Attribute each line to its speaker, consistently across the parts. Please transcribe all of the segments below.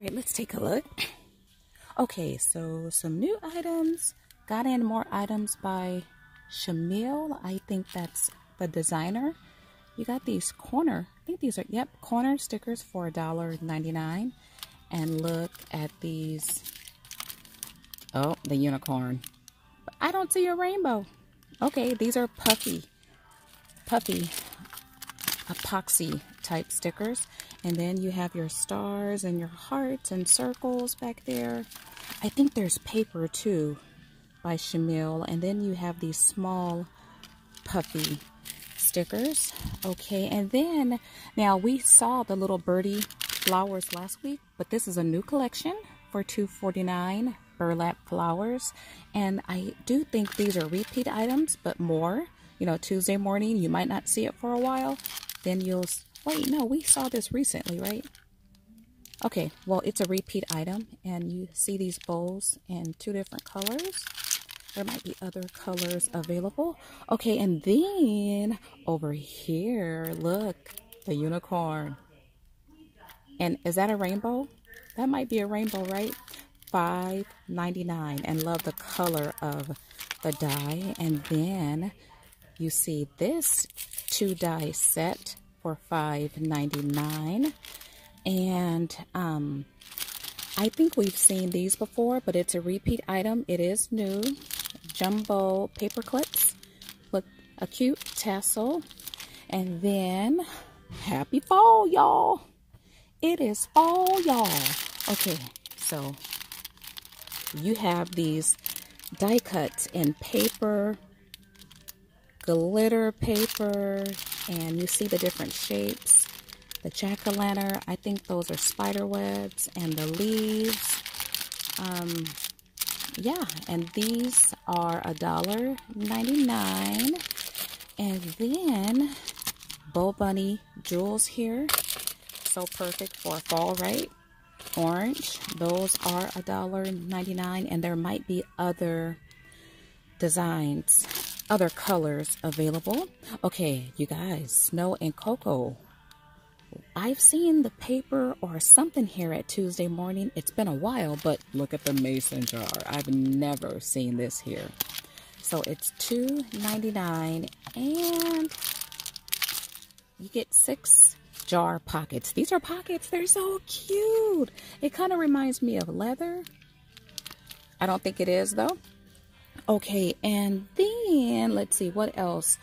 Speaker 1: right, let's take a look. Okay, so some new items. Got in more items by Shimelle. I think that's the designer. You got these corner, I think these are, yep, corner stickers for $1.99. And look at these. Oh, the unicorn. I don't see a rainbow. Okay, these are puffy, puffy epoxy type stickers. And then you have your stars and your hearts and circles back there. I think there's paper too by Shimelle. And then you have these small puffy stickers. Okay, and then now we saw the little birdie flowers last week, but this is a new collection for $2.49 burlap flowers. And I do think these are repeat items, but more. You know, Tuesday morning, you might not see it for a while. Then you'll Wait, no, we saw this recently, right? Okay, well, it's a repeat item, and you see these bowls in two different colors. There might be other colors available. Okay, and then over here, look, the unicorn. And is that a rainbow? That might be a rainbow, right? Five ninety nine, and love the color of the die. And then you see this two die set for $5.99. And um, I think we've seen these before, but it's a repeat item. It is new. Jumbo paper clips with a cute tassel. And then, happy fall, y'all. It is fall, y'all. Okay, so you have these die cuts in paper, glitter paper, and you see the different shapes. The jack-o'-lantern, I think those are spider webs, and the leaves. Um, yeah, and these are a dollar ninety-nine. And then Bo Bunny jewels here. So perfect for fall, right? Orange. Those are a dollar ninety-nine, and there might be other designs other colors available. Okay, you guys, Snow and Cocoa. I've seen the paper or something here at Tuesday morning. It's been a while, but look at the mason jar. I've never seen this here. So it's $2.99 and you get six jar pockets. These are pockets. They're so cute. It kind of reminds me of leather. I don't think it is though. Okay, and then let's see what else.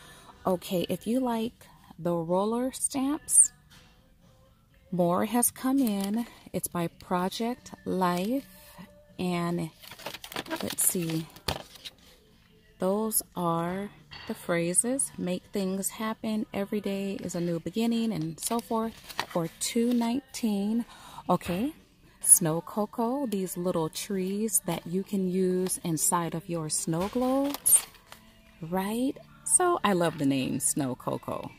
Speaker 1: Okay, if you like the roller stamps, more has come in. It's by Project Life, and let's see. Those are the phrases make things happen every day is a new beginning and so forth for 219 okay snow cocoa, these little trees that you can use inside of your snow globes, right? So I love the name Snow Cocoa,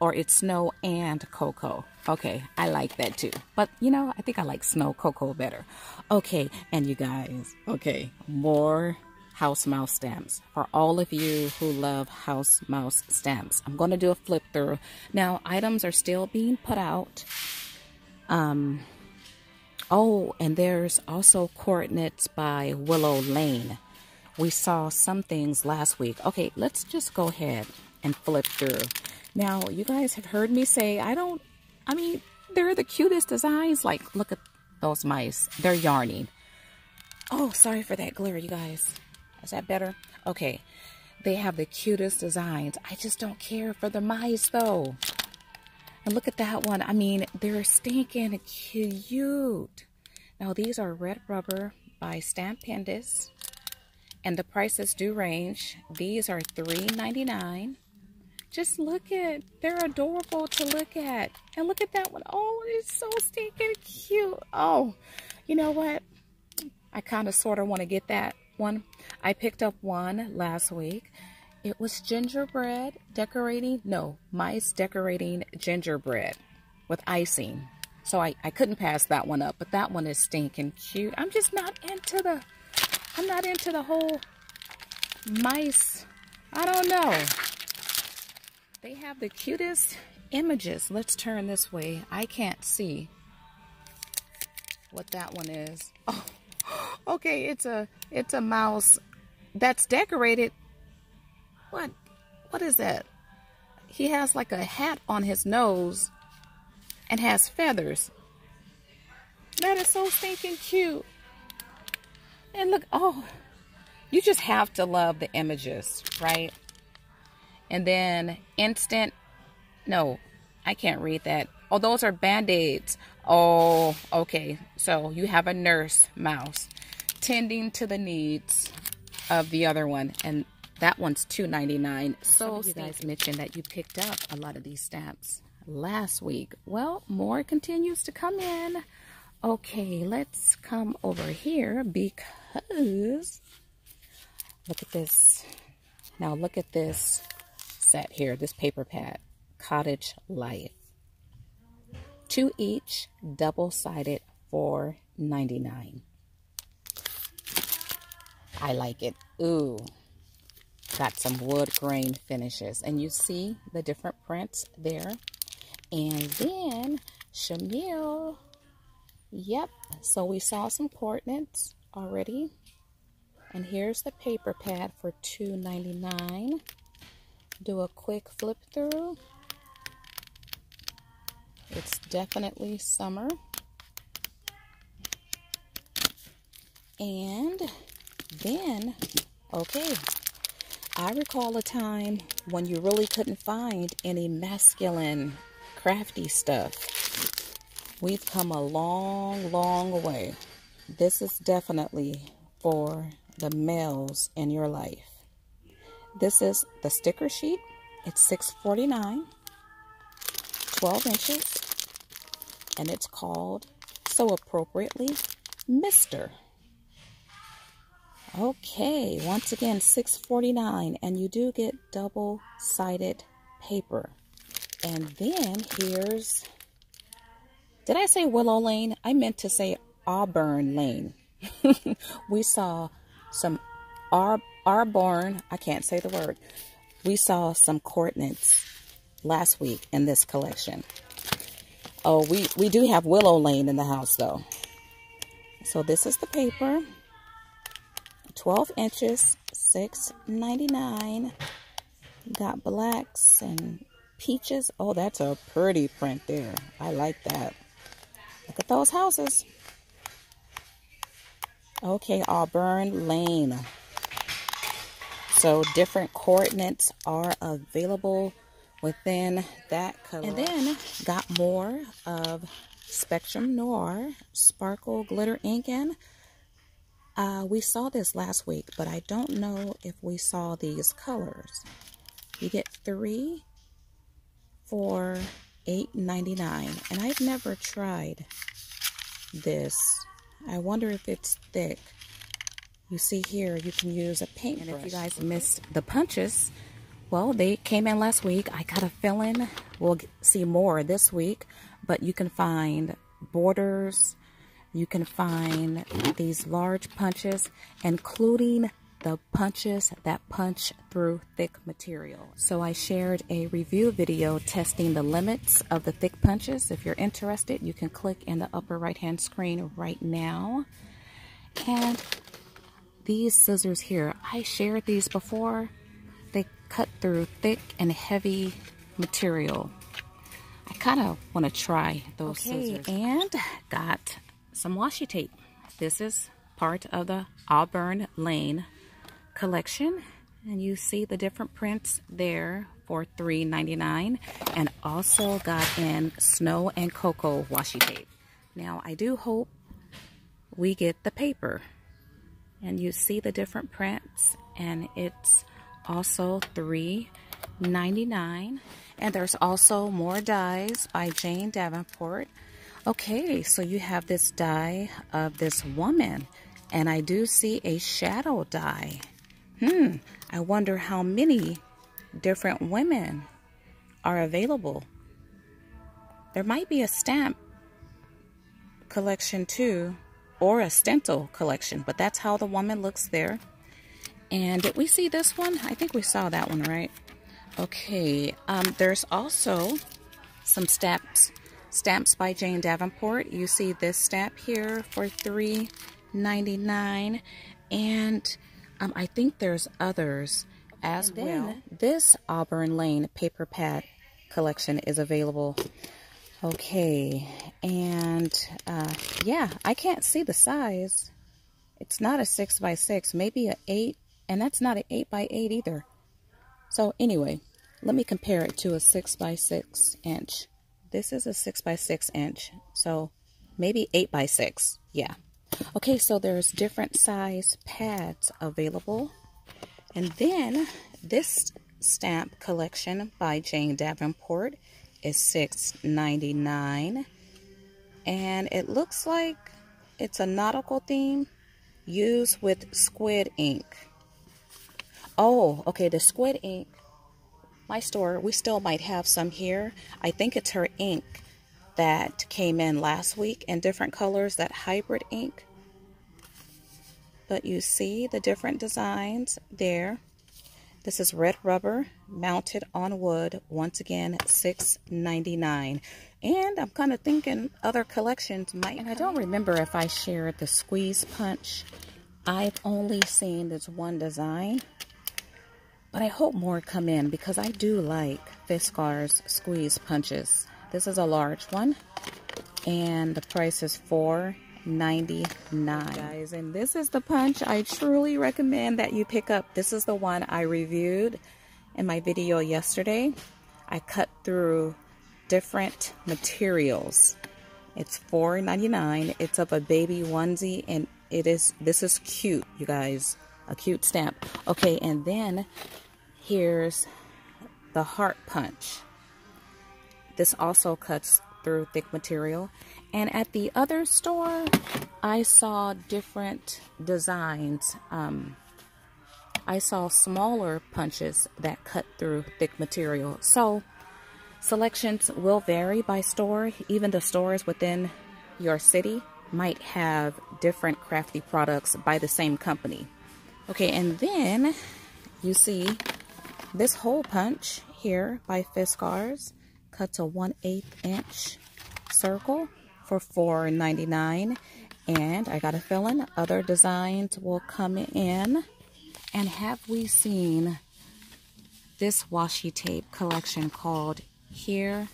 Speaker 1: or it's Snow and Cocoa. Okay, I like that too. But you know, I think I like Snow Cocoa better. Okay, and you guys, okay, more house mouse stamps for all of you who love house mouse stamps. I'm going to do a flip through. Now, items are still being put out. Um, Oh, and there's also coordinates by Willow Lane. We saw some things last week. Okay, let's just go ahead and flip through. Now, you guys have heard me say, I don't, I mean, they're the cutest designs. Like, look at those mice. They're yarning. Oh, sorry for that glare, you guys. Is that better? Okay. They have the cutest designs. I just don't care for the mice, though. And look at that one. I mean, they're stinking cute. Now, these are red rubber by Stampendous. And the prices do range. These are $3.99. Just look at, they're adorable to look at. And look at that one. Oh, it's so stinking cute. Oh, you know what? I kind of sort of want to get that one. I picked up one last week it was gingerbread decorating, no, mice decorating gingerbread with icing. So I, I couldn't pass that one up, but that one is stinking cute. I'm just not into the, I'm not into the whole mice. I don't know. They have the cutest images. Let's turn this way. I can't see. what that one is. Oh, okay, it's a it's a mouse that's decorated. What what is that? He has like a hat on his nose and has feathers. That is so stinking cute. And look, oh, you just have to love the images, right? And then instant, no, I can't read that. Oh, those are band-aids. Oh, okay. So you have a nurse mouse tending to the needs of the other one. And that one's $2.99. So you guys mentioned that you picked up a lot of these stamps last week. Well, more continues to come in. Okay, let's come over here because look at this. Now look at this set here, this paper pad, Cottage Life. Two each, double-sided, four ninety nine. I like it. Ooh, got some wood grain finishes. And you see the different prints there. And then Shimelle. Yep, so we saw some coordinates already. And here's the paper pad for $2.99. Do a quick flip through. It's definitely summer. And then, okay, I recall a time when you really couldn't find any masculine crafty stuff. We've come a long, long way. This is definitely for the males in your life. This is the sticker sheet. It's $6.49, 12 inches, and it's called, so appropriately, Mr. Okay, once again, $6.49, and you do get double-sided paper. And then here's, did I say Willow Lane? I meant to say Auburn Lane. we saw some Ar Arborn, I can't say the word. We saw some coordinates last week in this collection. Oh, we, we do have Willow Lane in the house though. So this is the paper. 12 inches, $6.99. Got blacks and peaches. Oh, that's a pretty print there. I like that. Look at those houses. Okay, Auburn Lane. So different coordinates are available within that color. And then got more of Spectrum Noir Sparkle Glitter Ink in. Uh, we saw this last week, but I don't know if we saw these colors. You get three for $8.99, and I've never tried this. I wonder if it's thick. You see here, you can use a paint. And if you guys missed the punches, well, they came in last week. I got a fill-in. We'll see more this week, but you can find borders. You can find these large punches, including the punches that punch through thick material. So I shared a review video testing the limits of the thick punches. If you're interested, you can click in the upper right hand screen right now. And these scissors here, I shared these before. They cut through thick and heavy material. I kind of want to try those okay, scissors. And got some washi tape. This is part of the Auburn Lane collection and you see the different prints there for $3.99 and also got in snow and cocoa washi tape. Now I do hope we get the paper and you see the different prints and it's also $3.99 and there's also more dies by Jane Davenport. Okay, so you have this die of this woman and I do see a shadow die hmm, I wonder how many different women are available. There might be a stamp collection too, or a stencil collection, but that's how the woman looks there. And did we see this one? I think we saw that one, right? Okay, um, there's also some stamps, Stamps by Jane Davenport. You see this stamp here for $3.99. And um, I think there's others as well. This Auburn Lane paper pad collection is available. Okay, and uh, yeah, I can't see the size. It's not a 6 by 6 maybe an 8, and that's not an 8 by 8 either. So anyway, let me compare it to a 6 by 6 inch. This is a 6 by 6 inch, so maybe 8 by 6 yeah. Okay, so there's different size pads available. And then this stamp collection by Jane Davenport is $6.99. And it looks like it's a nautical theme used with squid ink. Oh, okay, the squid ink. My store, we still might have some here. I think it's her ink that came in last week in different colors, that hybrid ink. But you see the different designs there. This is red rubber mounted on wood. Once again, $6.99. And I'm kind of thinking other collections might. And I don't remember if I shared the squeeze punch. I've only seen this one design. But I hope more come in because I do like Fiskars squeeze punches. This is a large one. And the price is four 99 guys and this is the punch i truly recommend that you pick up. This is the one i reviewed in my video yesterday. I cut through different materials. It's $4.99 it's of a baby onesie and it is this is cute you guys. A cute stamp. Okay and then here's the heart punch this also cuts through thick material. And at the other store, I saw different designs. Um, I saw smaller punches that cut through thick material. So selections will vary by store. Even the stores within your city might have different crafty products by the same company. Okay, and then you see this hole punch here by Fiskars cuts a 1 8 inch circle for $4.99 and I got a feeling other designs will come in. And have we seen this washi tape collection called here?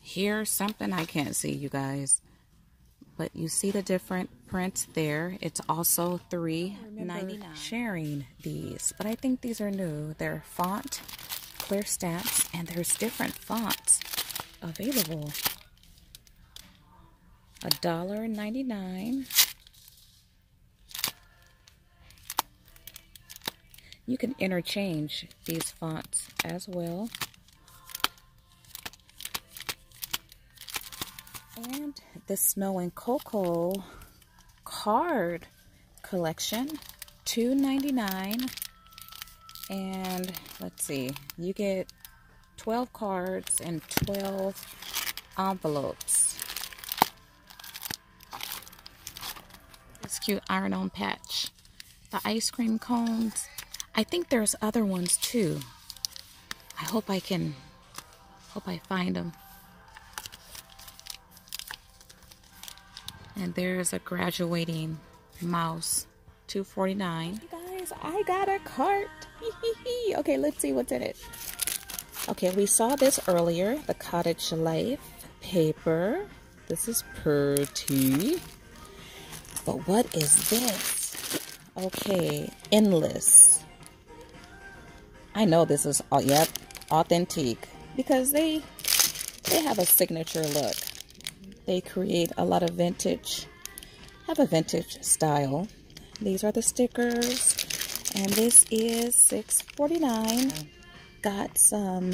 Speaker 1: Here something I can't see you guys but you see the different prints there it's also $3.99 sharing these but I think these are new they're font clear stamps and there's different fonts available. A dollar ninety-nine. You can interchange these fonts as well. And the Snow and Cocoa card collection, two ninety-nine. And let's see, you get 12 cards and 12 envelopes. This cute iron-on patch. The ice cream cones. I think there's other ones too. I hope I can, hope I find them. And there's a graduating mouse, 249. You guys, I got a cart. okay, let's see what's in it. Okay, we saw this earlier, the Cottage Life paper. This is pretty. But what is this? Okay, Endless. I know this is, oh, yep, Authentique. Because they, they have a signature look. They create a lot of vintage, have a vintage style. These are the stickers. And this is $6.49. Got some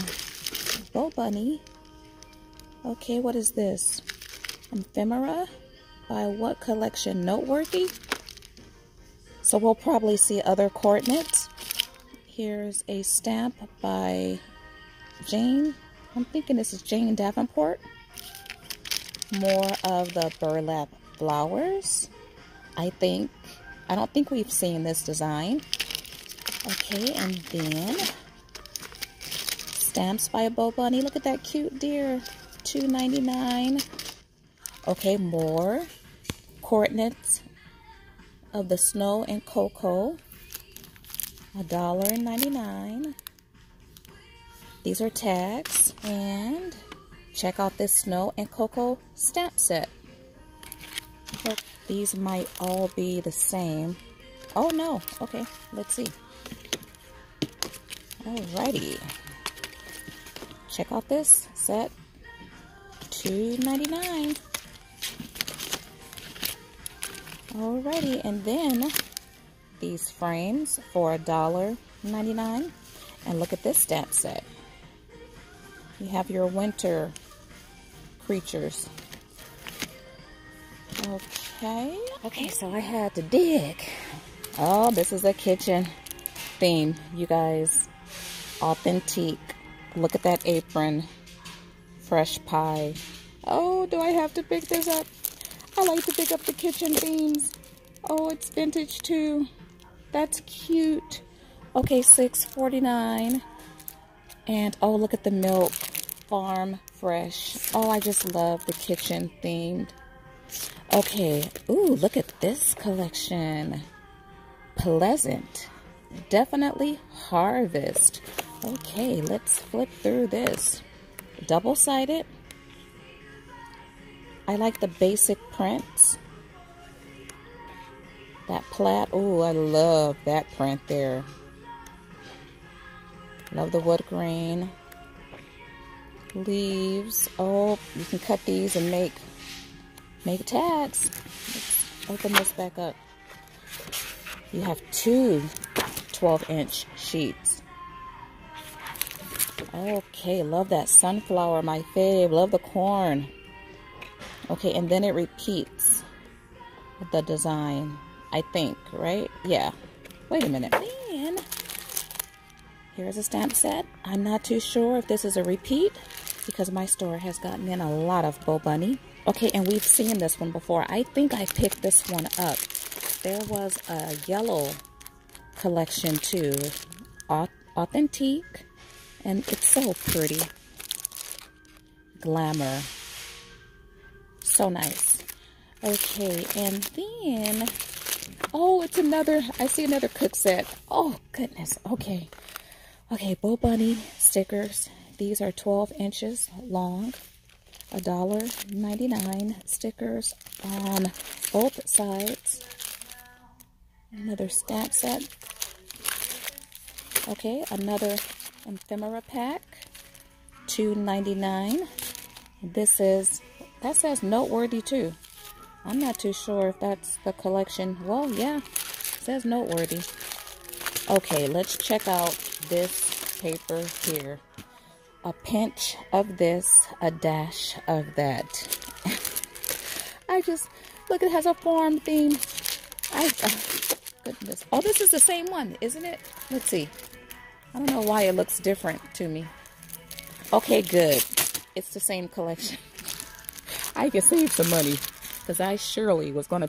Speaker 1: Bo Bunny. Okay, what is this? Ephemera? By what collection? Noteworthy? So we'll probably see other coordinates. Here's a stamp by Jane. I'm thinking this is Jane Davenport. More of the burlap flowers. I think I don't think we've seen this design. Okay, and then stamps by a Bo Bunny. Look at that cute deer. $2.99. Okay, more coordinates of the snow and cocoa. $1.99. These are tags. And check out this snow and cocoa stamp set. These might all be the same. Oh no, okay, let's see. Alrighty. Check out this set. $2.99. Alrighty, and then these frames for $1.99. And look at this stamp set. You have your winter creatures. Okay. Okay, so I had to dig. Oh, this is a kitchen theme, you guys. Authentique. Look at that apron. Fresh pie. Oh, do I have to pick this up? I like to pick up the kitchen themes. Oh, it's vintage too. That's cute. Okay, six forty nine. And oh, look at the milk. Farm fresh. Oh, I just love the kitchen themed. Okay. Ooh, look at this collection. Pleasant. Definitely harvest. Okay, let's flip through this. Double-sided. I like the basic prints. That plaid. Oh, I love that print there. Love the wood grain. Leaves. Oh, you can cut these and make make tags. Let's open this back up. You have two 12 inch sheets. Okay, love that sunflower, my fave. Love the corn. Okay, and then it repeats the design, I think, right? Yeah. Wait a minute. Man. Here's a stamp set. I'm not too sure if this is a repeat because my store has gotten in a lot of Bo Bunny. Okay, and we've seen this one before. I think I picked this one up. There was a yellow collection too. Authentique. And it's so pretty. Glamour. So nice. Okay, and then... Oh, it's another... I see another cook set. Oh, goodness. Okay. Okay, Bo Bunny stickers. These are 12 inches long. $1.99 stickers on both sides. Another stamp set. Okay, another ephemera pack. $2.99. This is, that says noteworthy too. I'm not too sure if that's the collection. Well, yeah, says noteworthy. Okay, let's check out this paper here. A pinch of this, a dash of that. I just, look, it has a farm theme. I, uh, goodness. Oh, this is the same one, isn't it? Let's see. I don't know why it looks different to me. Okay, good. It's the same collection. I can save some money because I surely was going to